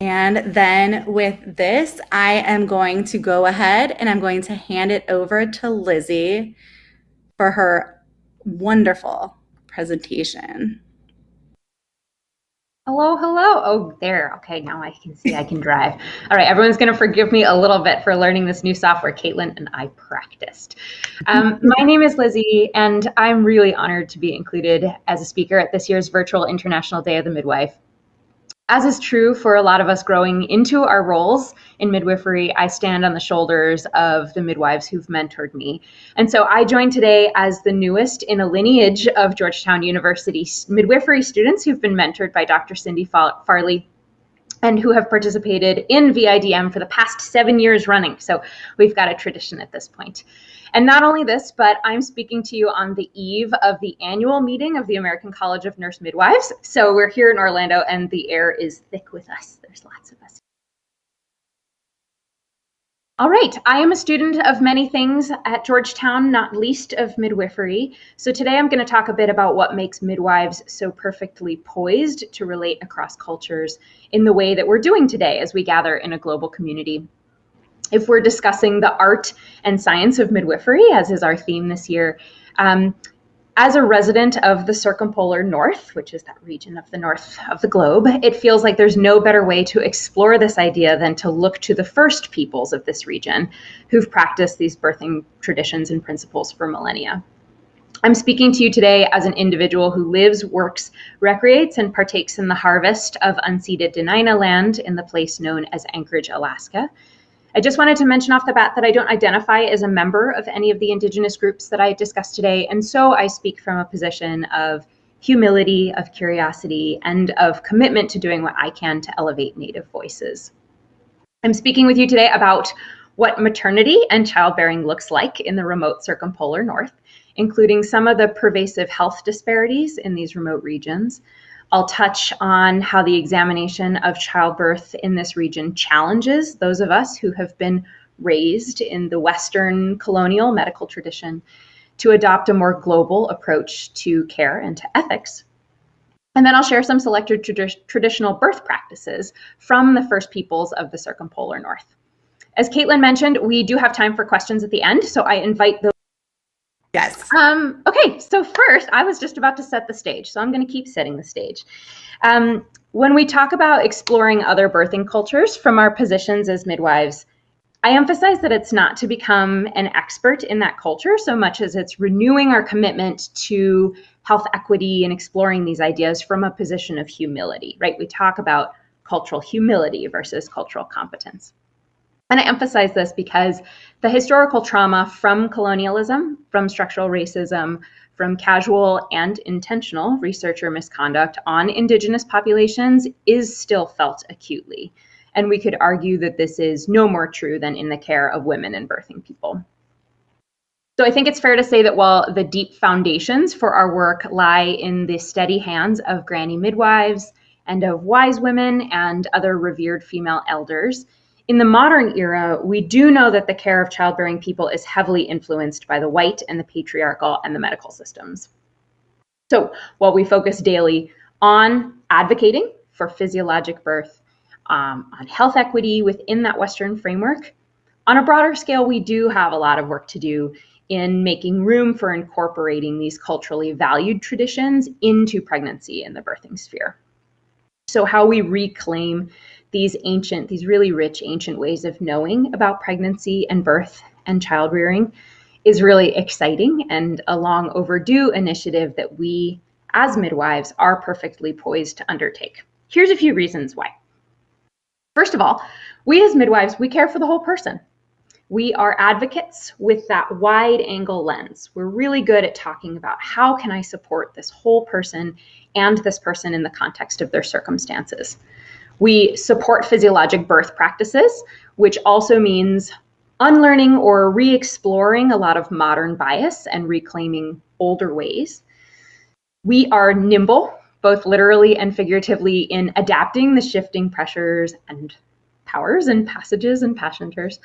And then with this, I am going to go ahead and I'm going to hand it over to Lizzie for her wonderful presentation. Hello, hello. Oh, there. Okay, now I can see I can drive. All right, everyone's going to forgive me a little bit for learning this new software. Caitlin and I practiced. Um, my name is Lizzie, and I'm really honored to be included as a speaker at this year's virtual International Day of the Midwife. As is true for a lot of us growing into our roles in midwifery, I stand on the shoulders of the midwives who've mentored me. And so I joined today as the newest in a lineage of Georgetown University midwifery students who've been mentored by Dr. Cindy Farley and who have participated in VIDM for the past seven years running. So we've got a tradition at this point. And not only this, but I'm speaking to you on the eve of the annual meeting of the American College of Nurse Midwives. So we're here in Orlando and the air is thick with us. There's lots of us. All right, I am a student of many things at Georgetown, not least of midwifery. So today I'm going to talk a bit about what makes midwives so perfectly poised to relate across cultures in the way that we're doing today as we gather in a global community if we're discussing the art and science of midwifery, as is our theme this year, um, as a resident of the circumpolar north, which is that region of the north of the globe, it feels like there's no better way to explore this idea than to look to the first peoples of this region who've practiced these birthing traditions and principles for millennia. I'm speaking to you today as an individual who lives, works, recreates, and partakes in the harvest of unceded Dena'ina land in the place known as Anchorage, Alaska. I just wanted to mention off the bat that I don't identify as a member of any of the Indigenous groups that I discussed today, and so I speak from a position of humility, of curiosity, and of commitment to doing what I can to elevate Native voices. I'm speaking with you today about what maternity and childbearing looks like in the remote circumpolar north, including some of the pervasive health disparities in these remote regions, I'll touch on how the examination of childbirth in this region challenges those of us who have been raised in the Western colonial medical tradition to adopt a more global approach to care and to ethics. And then I'll share some selected trad- traditional birth practices from the first peoples of the circumpolar north. As Caitlin mentioned, we do have time for questions at the end, so I invite those Yes. Um, okay, so first, I was just about to set the stage, so I'm going to keep setting the stage. Um, when we talk about exploring other birthing cultures from our positions as midwives, I emphasize that it's not to become an expert in that culture so much as it's renewing our commitment to health equity and exploring these ideas from a position of humility, right? We talk about cultural humility versus cultural competence. And I emphasize this because the historical trauma from colonialism, from structural racism, from casual and intentional researcher misconduct on Indigenous populations is still felt acutely. And we could argue that this is no more true than in the care of women and birthing people. So I think it's fair to say that while the deep foundations for our work lie in the steady hands of granny midwives and of wise women and other revered female elders, in the modern era, we do know that the care of childbearing people is heavily influenced by the white and the patriarchal and the medical systems. So while we focus daily on advocating for physiologic birth, um, on health equity within that Western framework, on a broader scale, we do have a lot of work to do in making room for incorporating these culturally valued traditions into pregnancy in the birthing sphere. So, how we reclaim these ancient, these really rich ancient ways of knowing about pregnancy and birth and child rearing is really exciting and a long overdue initiative that we as midwives are perfectly poised to undertake. Here's a few reasons why. First of all, we as midwives, we care for the whole person. We are advocates with that wide angle lens. We're really good at talking about how can I support this whole person and this person in the context of their circumstances. We support physiologic birth practices, which also means unlearning or re exploring a lot of modern bias and reclaiming older ways. We are nimble, both literally and figuratively, in adapting the shifting pressures and powers and passages and passengers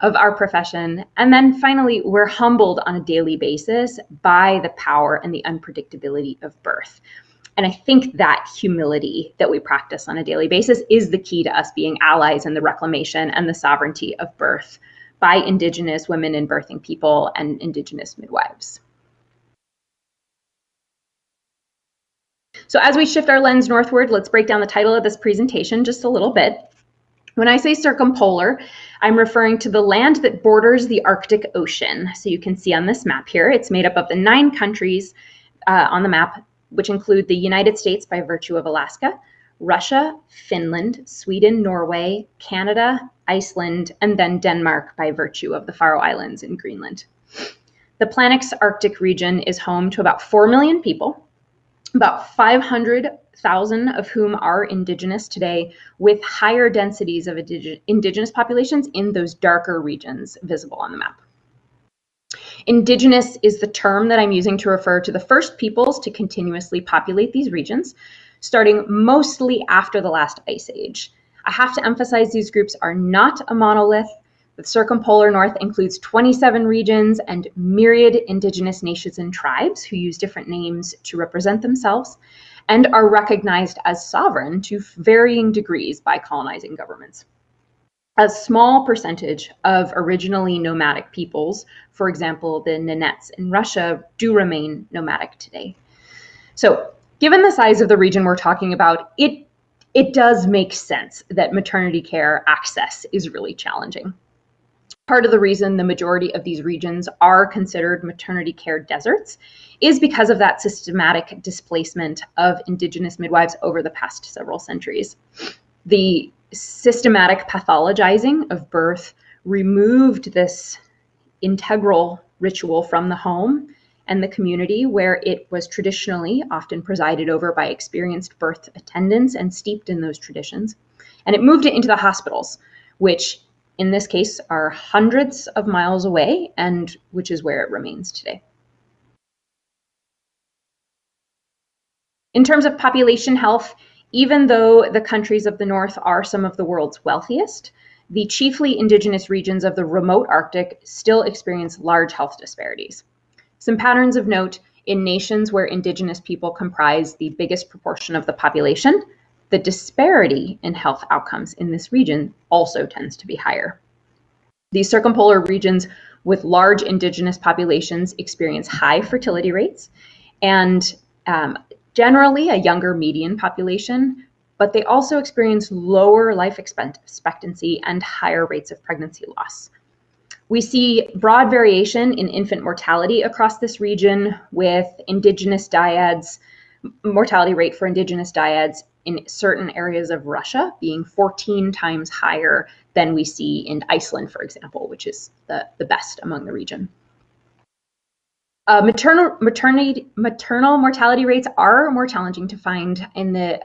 of our profession. And then finally, we're humbled on a daily basis by the power and the unpredictability of birth And I think that humility that we practice on a daily basis is the key to us being allies in the reclamation and the sovereignty of birth by Indigenous women and birthing people and Indigenous midwives. So as we shift our lens northward, let's break down the title of this presentation just a little bit. When I say circumpolar, I'm referring to the land that borders the Arctic Ocean. So you can see on this map here, it's made up of the nine countries uh, on the map, which include the United States by virtue of Alaska, Russia, Finland, Sweden, Norway, Canada, Iceland, and then Denmark by virtue of the Faroe Islands and Greenland. The Planet's Arctic region is home to about 4 million people, about 500,000 of whom are indigenous today, with higher densities of indigenous populations in those darker regions visible on the map. Indigenous is the term that I'm using to refer to the first peoples to continuously populate these regions, starting mostly after the last ice age. I have to emphasize these groups are not a monolith. The circumpolar north includes 27 regions and myriad indigenous nations and tribes who use different names to represent themselves and are recognized as sovereign to varying degrees by colonizing governments. A small percentage of originally nomadic peoples, for example, the Nenets in Russia, do remain nomadic today. So, given the size of the region we're talking about, it it does make sense that maternity care access is really challenging part of the reason the majority of these regions are considered maternity care deserts is because of that systematic displacement of Indigenous midwives over the past several centuries. The systematic pathologizing of birth removed this integral ritual from the home and the community where it was traditionally often presided over by experienced birth attendants and steeped in those traditions. And it moved it into the hospitals, which in this case, are hundreds of miles away, and which is where it remains today. In terms of population health, even though the countries of the North are some of the world's wealthiest, the chiefly indigenous regions of the remote Arctic still experience large health disparities. Some patterns of note in nations where indigenous people comprise the biggest proportion of the population the disparity in health outcomes in this region also tends to be higher. These circumpolar regions with large indigenous populations experience high fertility rates and um, generally a younger median population, but they also experience lower life expectancy and higher rates of pregnancy loss. We see broad variation in infant mortality across this region with indigenous dyads, mortality rate for indigenous dyads in certain areas of Russia being 14 times higher than we see in Iceland, for example, which is the, the best among the region. Uh, maternal, maternity, maternal mortality rates are more challenging to find in the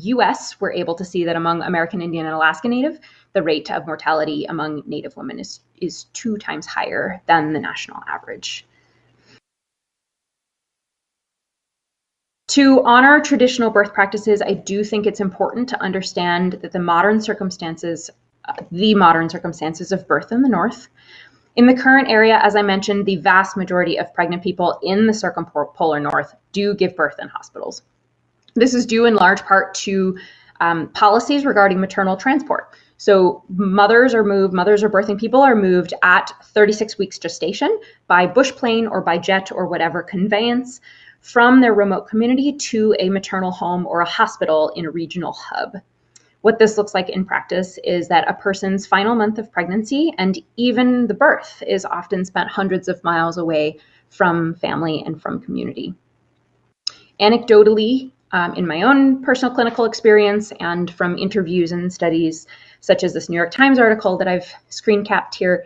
US. We're able to see that among American Indian and Alaska Native, the rate of mortality among Native women is, is two times higher than the national average. To honor traditional birth practices, I do think it's important to understand that the modern circumstances, uh, the modern circumstances of birth in the North, in the current area, as I mentioned, the vast majority of pregnant people in the circumpolar North do give birth in hospitals. This is due in large part to um, policies regarding maternal transport. So mothers are moved, mothers or birthing people are moved at 36 weeks gestation by bush plane or by jet or whatever conveyance from their remote community to a maternal home or a hospital in a regional hub. What this looks like in practice is that a person's final month of pregnancy and even the birth is often spent hundreds of miles away from family and from community. Anecdotally, um, in my own personal clinical experience and from interviews and studies, such as this New York Times article that I've screen capped here,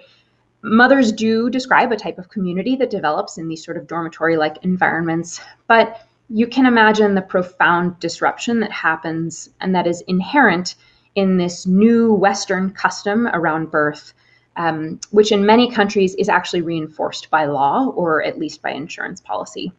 mothers do describe a type of community that develops in these sort of dormitory like environments, but you can imagine the profound disruption that happens and that is inherent in this new Western custom around birth, um, which in many countries is actually reinforced by law or at least by insurance policy.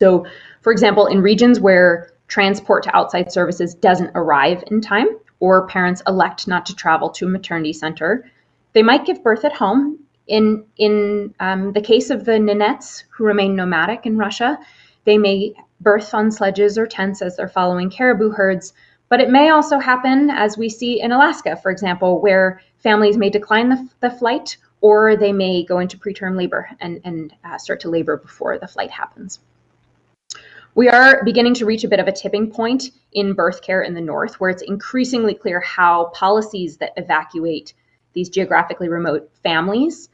So, for example, in regions where transport to outside services doesn't arrive in time, or parents elect not to travel to a maternity center, they might give birth at home. In, in um, the case of the Nenets who remain nomadic in Russia, they may birth on sledges or tents as they're following caribou herds, but it may also happen, as we see in Alaska, for example, where families may decline the, the flight or they may go into preterm labor and, and uh, start to labor before the flight happens. We are beginning to reach a bit of a tipping point in birth care in the North, where it's increasingly clear how policies that evacuate these geographically remote families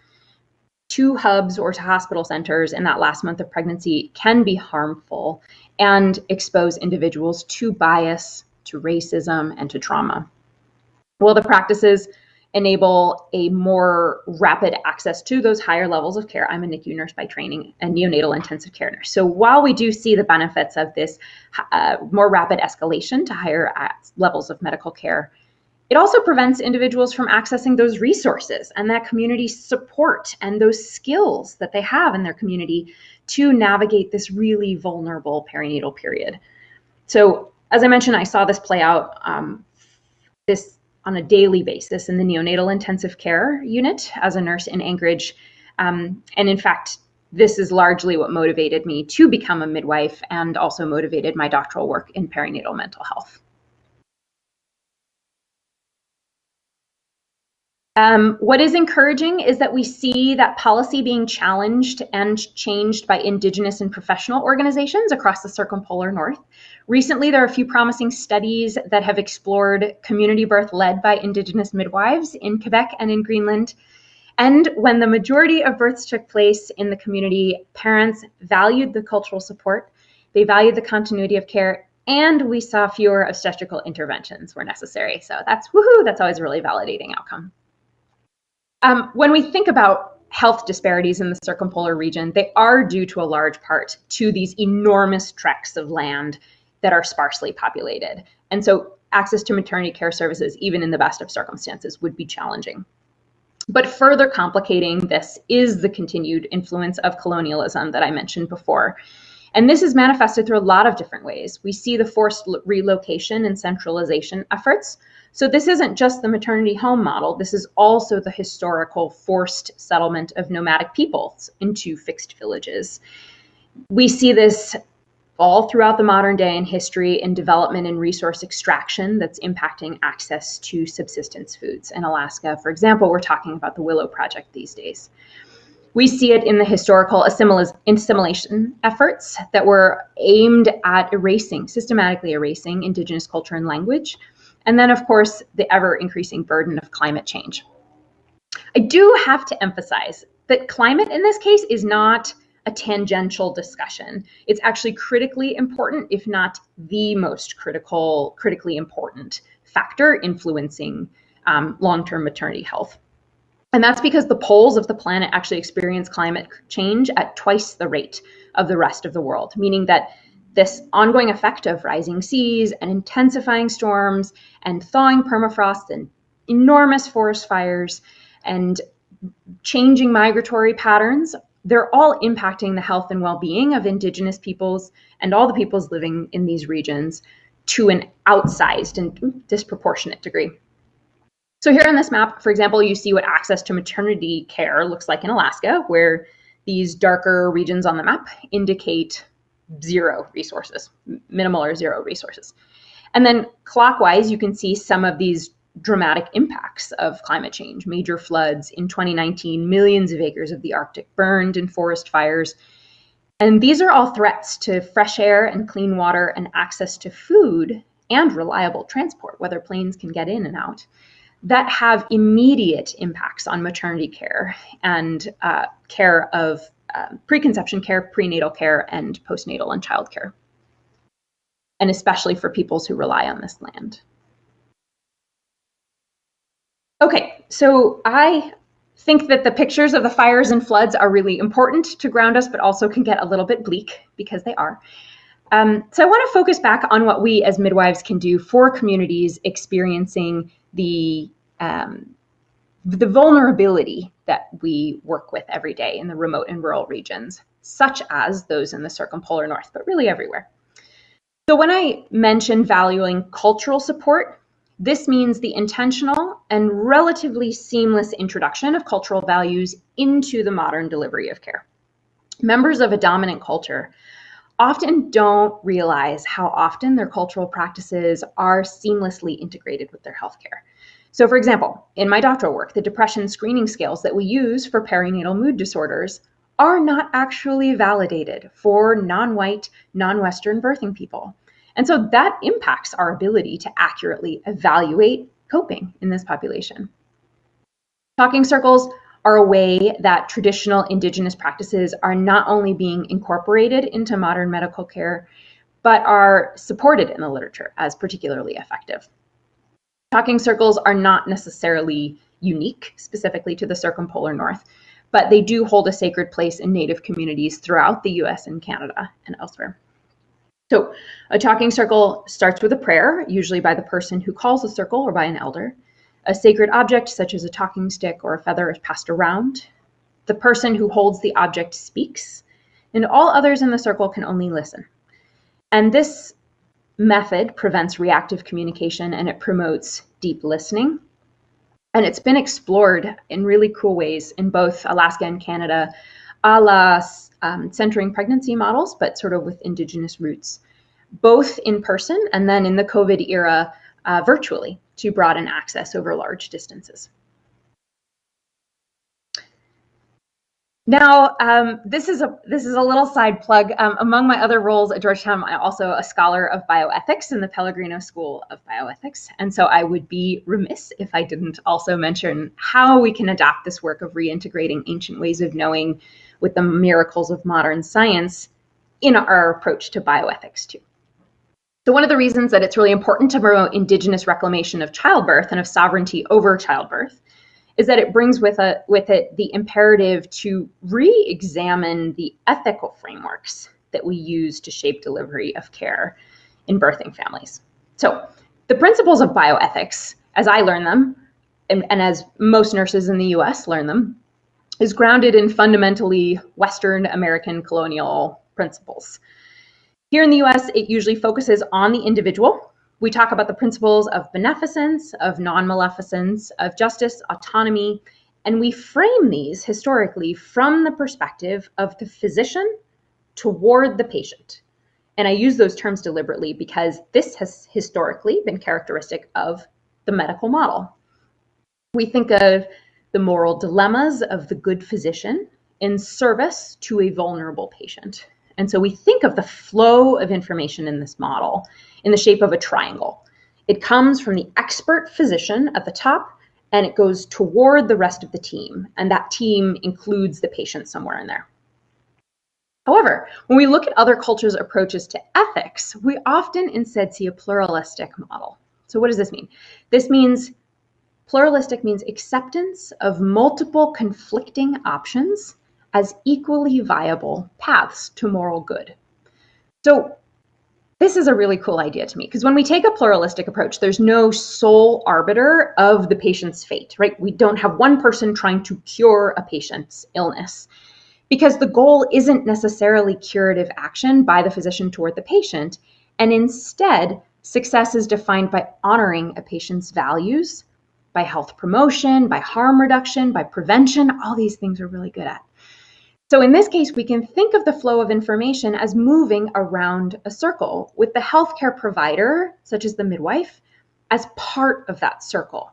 to hubs or to hospital centers in that last month of pregnancy can be harmful and expose individuals to bias, to racism, and to trauma. Well, the practices enable a more rapid access to those higher levels of care. I'm a NICU nurse by training, a neonatal intensive care nurse. So while we do see the benefits of this uh, more rapid escalation to higher uh, levels of medical care, it also prevents individuals from accessing those resources and that community support and those skills that they have in their community to navigate this really vulnerable perinatal period. So, as I mentioned, I saw this play out um, this on a daily basis in the neonatal intensive care unit as a nurse in Anchorage. Um, and in fact, this is largely what motivated me to become a midwife and also motivated my doctoral work in perinatal mental health. Um, what is encouraging is that we see that policy being challenged and changed by Indigenous and professional organizations across the circumpolar North. Recently, there are a few promising studies that have explored community birth led by Indigenous midwives in Quebec and in Greenland. And when the majority of births took place in the community, parents valued the cultural support, they valued the continuity of care, and we saw fewer obstetrical interventions were necessary. So that's woohoo, that's always a really validating outcome. Um, when we think about health disparities in the circumpolar region, they are due to a large part to these enormous tracts of land that are sparsely populated. And so access to maternity care services, even in the best of circumstances, would be challenging. But further complicating this is the continued influence of colonialism that I mentioned before. And this is manifested through a lot of different ways. We see the forced relocation and centralization efforts so this isn't just the maternity home model, this is also the historical forced settlement of nomadic peoples into fixed villages. We see this all throughout the modern day in history in development and resource extraction that's impacting access to subsistence foods. In Alaska, for example, we're talking about the Willow Project these days. We see it in the historical assimilation efforts that were aimed at erasing, systematically erasing Indigenous culture and language and then, of course, the ever increasing burden of climate change. I do have to emphasize that climate in this case is not a tangential discussion. It's actually critically important, if not the most critical, critically important factor influencing um, long term maternity health. And that's because the poles of the planet actually experience climate change at twice the rate of the rest of the world, meaning that this ongoing effect of rising seas and intensifying storms and thawing permafrost and enormous forest fires and changing migratory patterns, they're all impacting the health and well being of Indigenous peoples and all the peoples living in these regions to an outsized and disproportionate degree. So, here on this map, for example, you see what access to maternity care looks like in Alaska, where these darker regions on the map indicate zero resources, minimal or zero resources. And then clockwise, you can see some of these dramatic impacts of climate change, major floods. In 2019, millions of acres of the Arctic burned in forest fires. And these are all threats to fresh air and clean water and access to food and reliable transport, whether planes can get in and out, that have immediate impacts on maternity care and uh, care of um, preconception care, prenatal care, and postnatal and child care, and especially for peoples who rely on this land. Okay, so I think that the pictures of the fires and floods are really important to ground us, but also can get a little bit bleak because they are. Um, so I want to focus back on what we as midwives can do for communities experiencing the um, the vulnerability that we work with every day in the remote and rural regions, such as those in the circumpolar north, but really everywhere. So, when I mention valuing cultural support, this means the intentional and relatively seamless introduction of cultural values into the modern delivery of care. Members of a dominant culture often don't realize how often their cultural practices are seamlessly integrated with their healthcare. So, for example, in my doctoral work, the depression screening scales that we use for perinatal mood disorders are not actually validated for non white, non Western birthing people. And so that impacts our ability to accurately evaluate coping in this population. Talking circles are a way that traditional Indigenous practices are not only being incorporated into modern medical care, but are supported in the literature as particularly effective. Talking circles are not necessarily unique specifically to the circumpolar north, but they do hold a sacred place in Native communities throughout the US and Canada and elsewhere. So, a talking circle starts with a prayer, usually by the person who calls the circle or by an elder. A sacred object, such as a talking stick or a feather, is passed around. The person who holds the object speaks, and all others in the circle can only listen. And this method prevents reactive communication and it promotes deep listening. And it's been explored in really cool ways in both Alaska and Canada, a la um, centering pregnancy models, but sort of with indigenous roots, both in person and then in the COVID era uh, virtually to broaden access over large distances. Now, um, this is a this is a little side plug. Um, among my other roles at Georgetown, I'm also a scholar of bioethics in the Pellegrino School of Bioethics, and so I would be remiss if I didn't also mention how we can adapt this work of reintegrating ancient ways of knowing with the miracles of modern science in our approach to bioethics too. So one of the reasons that it's really important to promote indigenous reclamation of childbirth and of sovereignty over childbirth is that it brings with, a, with it the imperative to re-examine the ethical frameworks that we use to shape delivery of care in birthing families. So the principles of bioethics, as I learn them, and, and as most nurses in the US learn them, is grounded in fundamentally Western American colonial principles. Here in the US, it usually focuses on the individual we talk about the principles of beneficence, of non maleficence, of justice, autonomy, and we frame these historically from the perspective of the physician toward the patient. And I use those terms deliberately because this has historically been characteristic of the medical model. We think of the moral dilemmas of the good physician in service to a vulnerable patient. And so we think of the flow of information in this model in the shape of a triangle. It comes from the expert physician at the top and it goes toward the rest of the team. And that team includes the patient somewhere in there. However, when we look at other cultures' approaches to ethics, we often instead see a pluralistic model. So, what does this mean? This means pluralistic means acceptance of multiple conflicting options as equally viable paths to moral good. So, this is a really cool idea to me because when we take a pluralistic approach, there's no sole arbiter of the patient's fate, right? We don't have one person trying to cure a patient's illness because the goal isn't necessarily curative action by the physician toward the patient. And instead, success is defined by honoring a patient's values, by health promotion, by harm reduction, by prevention. All these things we're really good at. So in this case, we can think of the flow of information as moving around a circle with the healthcare provider, such as the midwife, as part of that circle.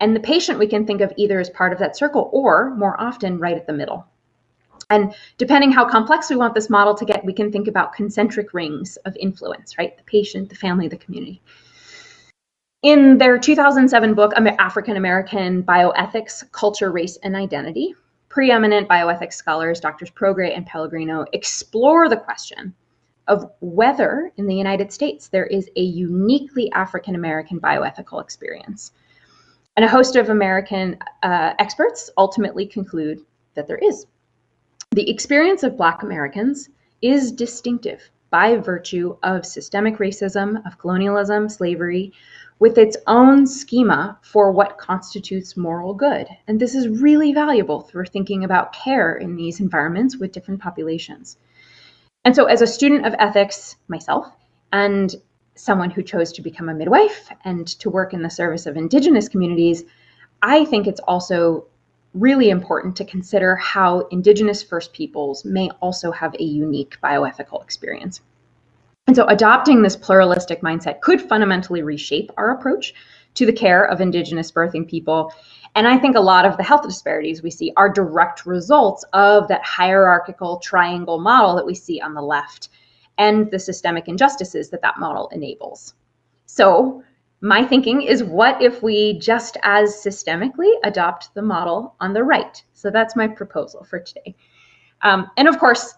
And the patient we can think of either as part of that circle or more often right at the middle. And depending how complex we want this model to get, we can think about concentric rings of influence, right? The patient, the family, the community. In their 2007 book, African American Bioethics, Culture, Race, and Identity, preeminent bioethics scholars, Drs. Prograis and Pellegrino, explore the question of whether in the United States there is a uniquely African American bioethical experience. And a host of American uh, experts ultimately conclude that there is. The experience of Black Americans is distinctive by virtue of systemic racism, of colonialism, slavery, with its own schema for what constitutes moral good. And this is really valuable for thinking about care in these environments with different populations. And so, as a student of ethics myself, and someone who chose to become a midwife and to work in the service of Indigenous communities, I think it's also really important to consider how Indigenous First Peoples may also have a unique bioethical experience. And so, adopting this pluralistic mindset could fundamentally reshape our approach to the care of Indigenous birthing people. And I think a lot of the health disparities we see are direct results of that hierarchical triangle model that we see on the left and the systemic injustices that that model enables. So, my thinking is what if we just as systemically adopt the model on the right? So that's my proposal for today. Um, and of course,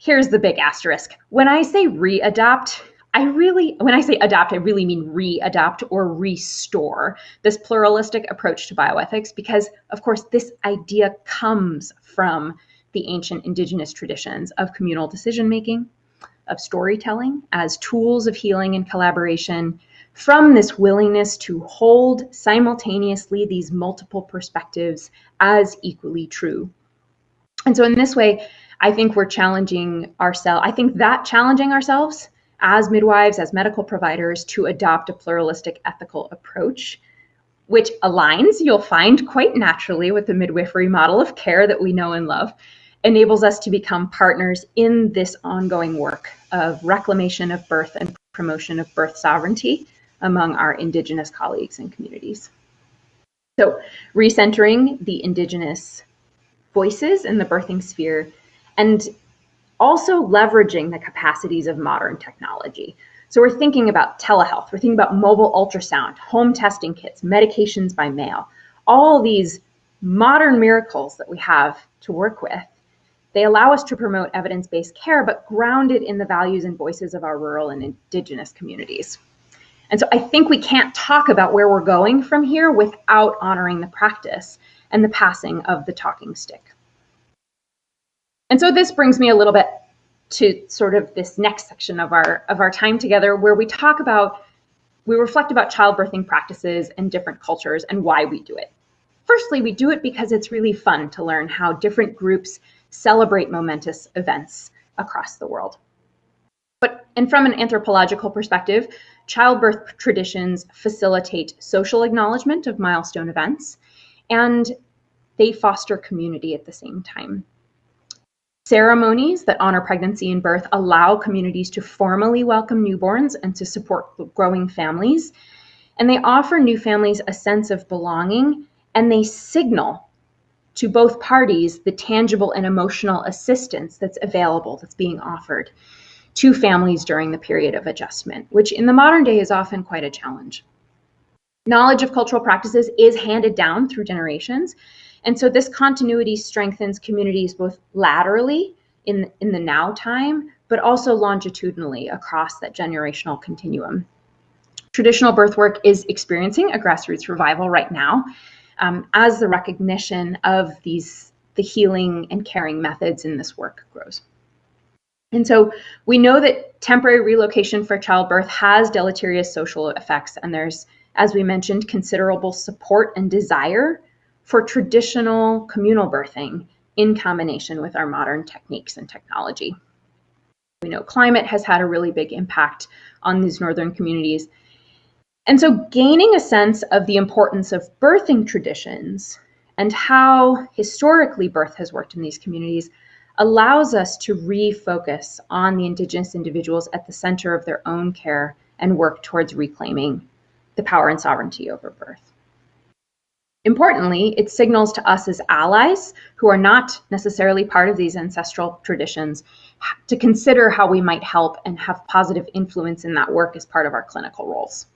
here's the big asterisk. When I say readopt, I really, when I say adopt, I really mean readopt or restore this pluralistic approach to bioethics because, of course, this idea comes from the ancient indigenous traditions of communal decision making, of storytelling as tools of healing and collaboration from this willingness to hold simultaneously these multiple perspectives as equally true. And so, in this way, I think we're challenging ourselves. I think that challenging ourselves as midwives, as medical providers, to adopt a pluralistic ethical approach, which aligns, you'll find quite naturally, with the midwifery model of care that we know and love, enables us to become partners in this ongoing work of reclamation of birth and promotion of birth sovereignty among our Indigenous colleagues and communities. So, recentering the Indigenous voices in the birthing sphere and also leveraging the capacities of modern technology. So, we're thinking about telehealth, we're thinking about mobile ultrasound, home testing kits, medications by mail, all these modern miracles that we have to work with. They allow us to promote evidence based care, but grounded in the values and voices of our rural and Indigenous communities. And so I think we can't talk about where we're going from here without honoring the practice and the passing of the talking stick. And so this brings me a little bit to sort of this next section of our of our time together where we talk about we reflect about childbirthing practices and different cultures and why we do it. Firstly, we do it because it's really fun to learn how different groups celebrate momentous events across the world. But and from an anthropological perspective, childbirth traditions facilitate social acknowledgement of milestone events and they foster community at the same time. Ceremonies that honor pregnancy and birth allow communities to formally welcome newborns and to support growing families. And they offer new families a sense of belonging and they signal to both parties the tangible and emotional assistance that's available, that's being offered to families during the period of adjustment, which in the modern day is often quite a challenge. Knowledge of cultural practices is handed down through generations. And so this continuity strengthens communities both laterally in, in the now time, but also longitudinally across that generational continuum. Traditional birth work is experiencing a grassroots revival right now um, as the recognition of these the healing and caring methods in this work grows. And so we know that temporary relocation for childbirth has deleterious social effects, and there's, as we mentioned, considerable support and desire for traditional communal birthing in combination with our modern techniques and technology. We know climate has had a really big impact on these northern communities. And so, gaining a sense of the importance of birthing traditions and how historically birth has worked in these communities allows us to refocus on the Indigenous individuals at the center of their own care and work towards reclaiming the power and sovereignty over birth. Importantly, it signals to us as allies who are not necessarily part of these ancestral traditions to consider how we might help and have positive influence in that work as part of our clinical roles.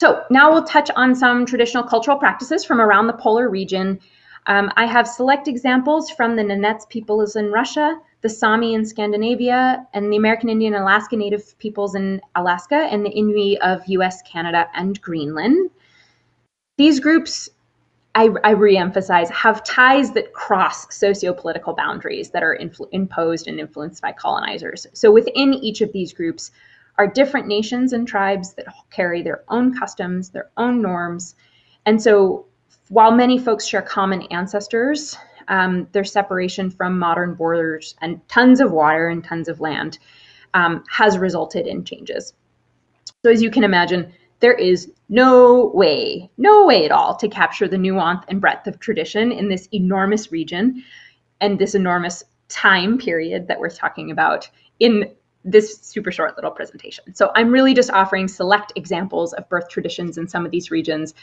So now we'll touch on some traditional cultural practices from around the polar region um, I have select examples from the Nenets peoples in Russia, the Sami in Scandinavia, and the American Indian Alaska Native peoples in Alaska, and the Inuit of US, Canada, and Greenland. These groups, I, I re-emphasize, have ties that cross socio-political boundaries that are imposed and influenced by colonizers. So within each of these groups are different nations and tribes that carry their own customs, their own norms, and so while many folks share common ancestors, um, their separation from modern borders and tons of water and tons of land um, has resulted in changes. So, as you can imagine, there is no way, no way at all to capture the nuance and breadth of tradition in this enormous region and this enormous time period that we're talking about in this super short little presentation. So I'm really just offering select examples of birth traditions in some of these regions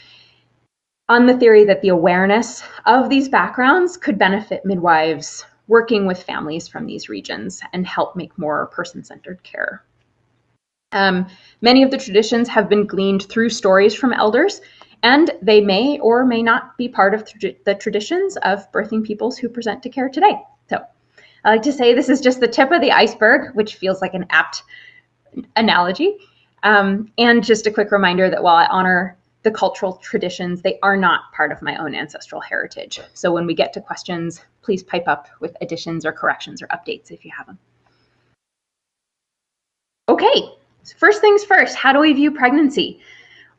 on the theory that the awareness of these backgrounds could benefit midwives working with families from these regions and help make more person-centered care. Um, many of the traditions have been gleaned through stories from elders, and they may or may not be part of the traditions of birthing peoples who present to care today. So I like to say this is just the tip of the iceberg, which feels like an apt analogy. Um, and just a quick reminder that while I honor the cultural traditions, they are not part of my own ancestral heritage. So when we get to questions, please pipe up with additions or corrections or updates if you have them. Okay, first things first, how do we view pregnancy?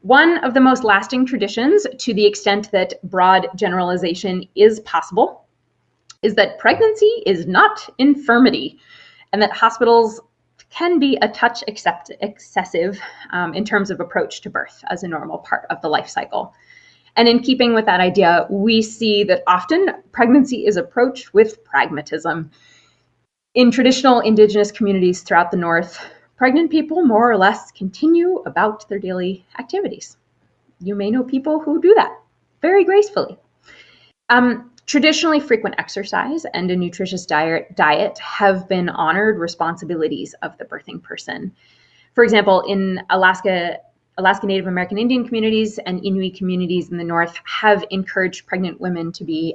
One of the most lasting traditions, to the extent that broad generalization is possible, is that pregnancy is not infirmity and that hospitals can be a touch accept- excessive um, in terms of approach to birth as a normal part of the life cycle. And in keeping with that idea, we see that often pregnancy is approached with pragmatism. In traditional indigenous communities throughout the North, pregnant people more or less continue about their daily activities. You may know people who do that very gracefully. Um, Traditionally, frequent exercise and a nutritious diet, diet have been honored responsibilities of the birthing person. For example, in Alaska, Alaska Native American Indian communities and Inuit communities in the north have encouraged pregnant women to be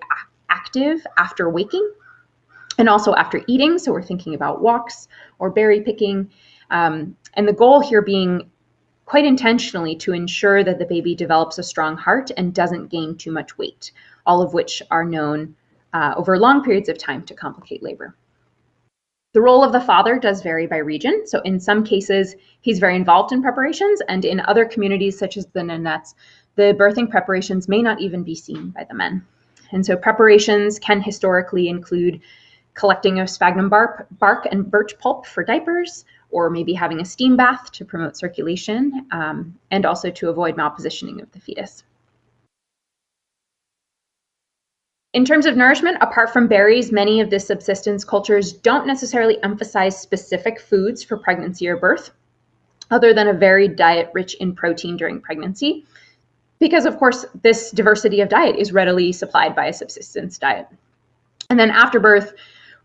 active after waking and also after eating. So we're thinking about walks or berry picking. Um, and the goal here being quite intentionally to ensure that the baby develops a strong heart and doesn't gain too much weight all of which are known uh, over long periods of time to complicate labor. The role of the father does vary by region. So, in some cases, he's very involved in preparations, and in other communities, such as the Nenets, the birthing preparations may not even be seen by the men. And so, preparations can historically include collecting of sphagnum bark, bark and birch pulp for diapers, or maybe having a steam bath to promote circulation, um, and also to avoid malpositioning of the fetus. In terms of nourishment, apart from berries, many of the subsistence cultures don't necessarily emphasize specific foods for pregnancy or birth, other than a varied diet rich in protein during pregnancy, because of course, this diversity of diet is readily supplied by a subsistence diet. And then after birth,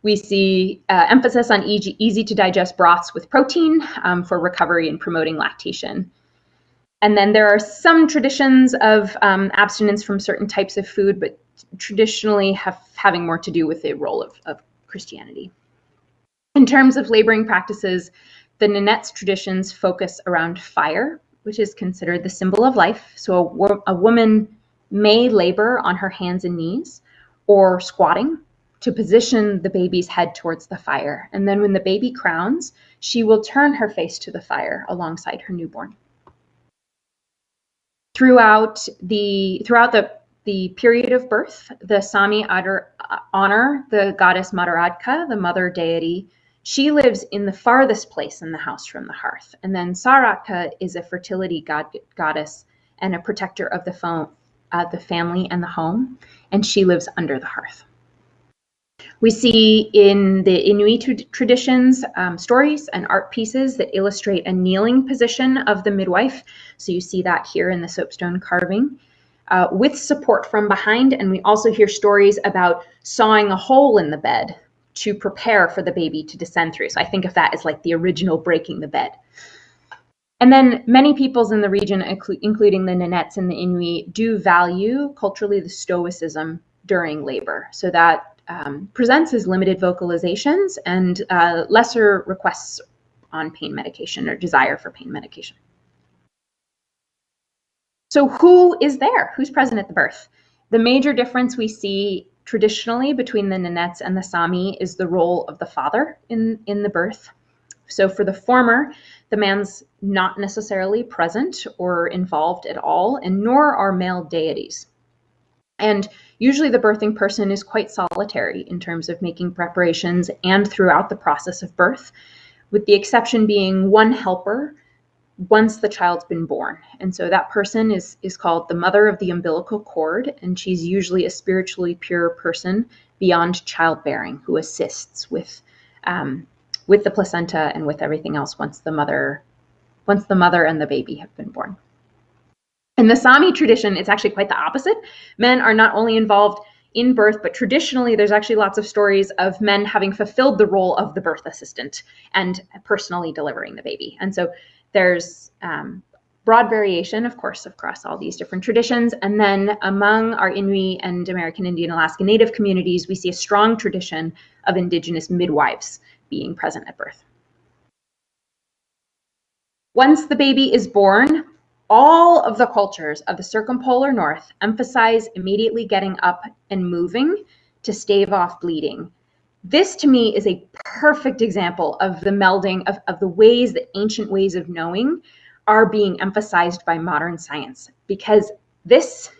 we see uh, emphasis on easy, easy, to digest broths with protein um, for recovery and promoting lactation. And then there are some traditions of um, abstinence from certain types of food, but traditionally have having more to do with the role of, of Christianity. In terms of laboring practices, the Nenets traditions focus around fire, which is considered the symbol of life. So a, a woman may labor on her hands and knees or squatting to position the baby's head towards the fire. And then when the baby crowns, she will turn her face to the fire alongside her newborn. Throughout the throughout the the period of birth, the Sami honor the goddess Máttaráhkká, the mother deity. She lives in the farthest place in the house from the hearth. And then Sarakka is a fertility god, goddess and a protector of the, fo- uh, the family and the home, and she lives under the hearth. We see in the Inuit traditions um, stories and art pieces that illustrate a kneeling position of the midwife. So you see that here in the soapstone carving uh, with support from behind. And we also hear stories about sawing a hole in the bed to prepare for the baby to descend through. So I think of that as like the original breaking the bed. And then many peoples in the region, including the Nenets and the Inuit, do value culturally the stoicism during labor. So that um, presents as limited vocalizations and uh, lesser requests on pain medication or desire for pain medication. So, who is there? Who's present at the birth? The major difference we see traditionally between the Nenets and the Sami is the role of the father in, in the birth. So, for the former, the man's not necessarily present or involved at all, and nor are male deities. And usually, the birthing person is quite solitary in terms of making preparations and throughout the process of birth, with the exception being one helper once the child's been born. And so that person is, is called the mother of the umbilical cord, and she's usually a spiritually pure person beyond childbearing who assists with um, with the placenta and with everything else once the mother once the mother and the baby have been born. In the Sami tradition, it's actually quite the opposite. Men are not only involved in birth, but traditionally there's actually lots of stories of men having fulfilled the role of the birth assistant and personally delivering the baby. And so there's um, broad variation, of course, across all these different traditions. And then among our Inuit and American Indian Alaska Native communities, we see a strong tradition of Indigenous midwives being present at birth. Once the baby is born, all of the cultures of the circumpolar north emphasize immediately getting up and moving to stave off bleeding. This to me is a perfect example of the melding of, of the ways that ancient ways of knowing are being emphasized by modern science because this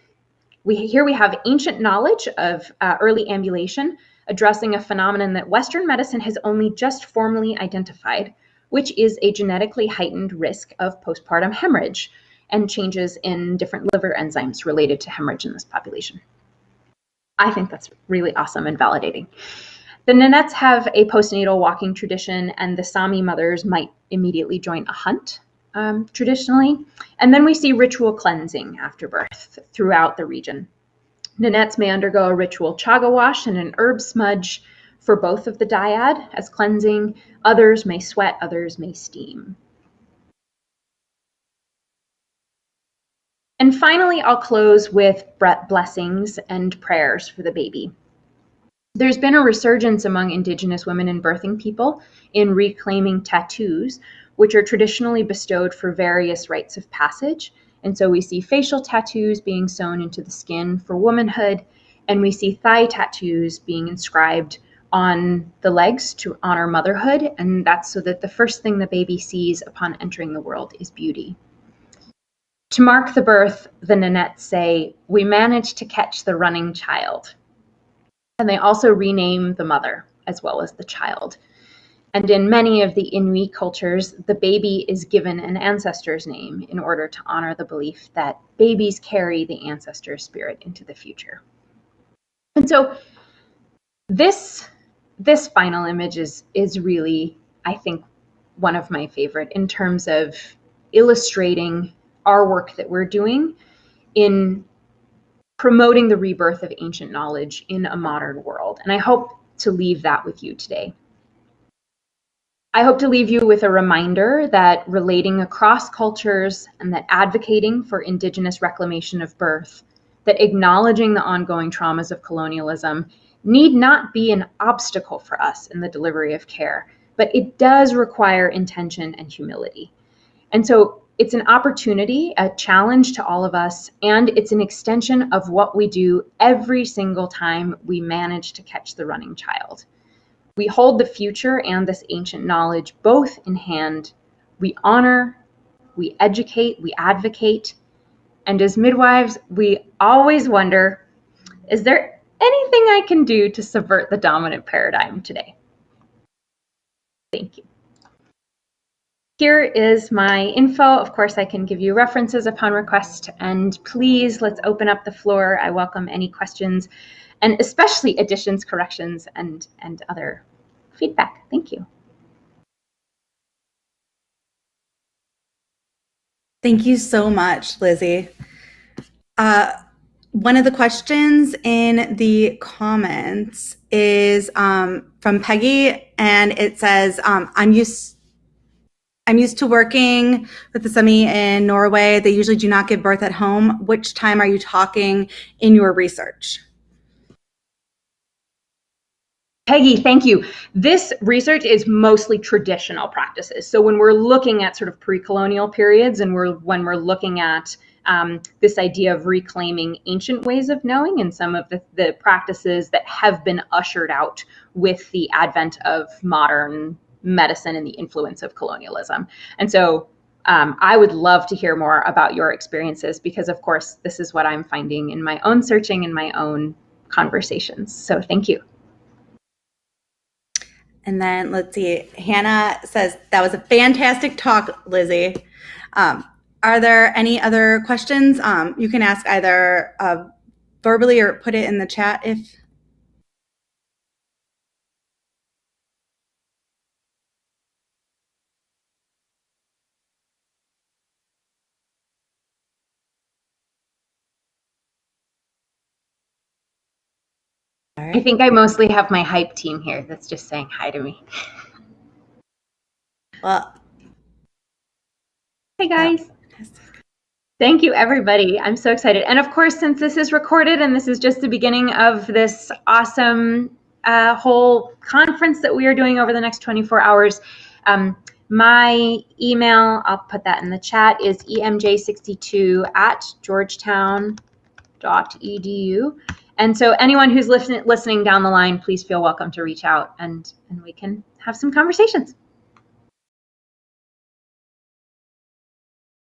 we here we have ancient knowledge of uh, early ambulation addressing a phenomenon that western medicine has only just formally identified which is a genetically heightened risk of postpartum hemorrhage and changes in different liver enzymes related to hemorrhage in this population i think that's really awesome and validating the Nenets have a postnatal walking tradition, and the Sami mothers might immediately join a hunt um, traditionally. And then we see ritual cleansing after birth throughout the region. Nenets may undergo a ritual chaga wash and an herb smudge for both of the dyad as cleansing. Others may sweat, others may steam. And finally, I'll close with blessings and prayers for the baby. There's been a resurgence among Indigenous women and birthing people in reclaiming tattoos, which are traditionally bestowed for various rites of passage. And so we see facial tattoos being sewn into the skin for womanhood, and we see thigh tattoos being inscribed on the legs to honor motherhood. And that's so that the first thing the baby sees upon entering the world is beauty. To mark the birth, the Nenets say, We managed to catch the running child. And they also rename the mother as well as the child. And in many of the Inuit cultures, the baby is given an ancestor's name in order to honor the belief that babies carry the ancestor spirit into the future. And so this this final image is is really, I think, one of my favorite in terms of illustrating our work that we're doing in promoting the rebirth of ancient knowledge in a modern world. And I hope to leave that with you today. I hope to leave you with a reminder that relating across cultures and that advocating for Indigenous reclamation of birth, that acknowledging the ongoing traumas of colonialism need not be an obstacle for us in the delivery of care, but it does require intention and humility. And so it's an opportunity, a challenge to all of us, and it's an extension of what we do every single time we manage to catch the running child. We hold the future and this ancient knowledge both in hand. We honor, we educate, we advocate. And as midwives, we always wonder is there anything I can do to subvert the dominant paradigm today? Thank you. Here is my info. Of course, I can give you references upon request. And please, let's open up the floor. I welcome any questions and especially additions, corrections, and, and other feedback. Thank you. Thank you so much, Lizzie. Uh, one of the questions in the comments is um, from Peggy, and it says, um, I'm used I'm used to working with the Sami in Norway. They usually do not give birth at home. Which time are you talking in your research? Peggy, thank you. This research is mostly traditional practices. So when we're looking at sort of pre-colonial periods and we're when we're looking at um, this idea of reclaiming ancient ways of knowing and some of the, the practices that have been ushered out with the advent of modern medicine and the influence of colonialism. And so um, I would love to hear more about your experiences because, of course, this is what I'm finding in my own searching and my own conversations. So thank you. And then let's see, Hannah says, that was a fantastic talk, Lizzie. Um, are there any other questions? Um, you can ask either uh, verbally or put it in the chat if. I think I mostly have my hype team here that's just saying hi to me. Well, Hey guys. Thank you, everybody. I'm so excited. And of course, since this is recorded and this is just the beginning of this awesome uh, whole conference that we are doing over the next 24 hours, um, my email, I'll put that in the chat, is emj62 at georgetown.edu. And so anyone who's listen, listening down the line, please feel welcome to reach out and, and we can have some conversations.